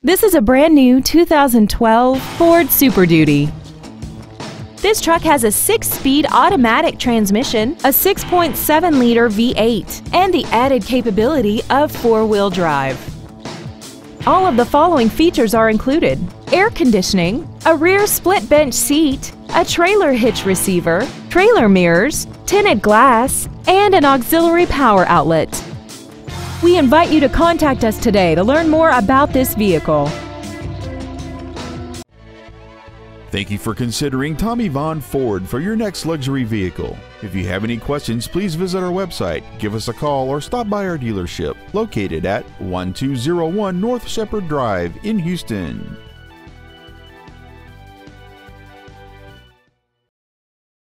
This is a brand new 2012 Ford Super Duty. This truck has a six-speed automatic transmission, a 6.7-liter V8, and the added capability of four-wheel drive. All of the following features are included. Air conditioning, a rear split bench seat, a trailer hitch receiver, trailer mirrors, tinted glass, and an auxiliary power outlet. We invite you to contact us today to learn more about this vehicle. Thank you for considering Tommie Vaughn Ford for your next luxury vehicle. If you have any questions, please visit our website, give us a call, or stop by our dealership located at 1201 North Shepherd Drive in Houston.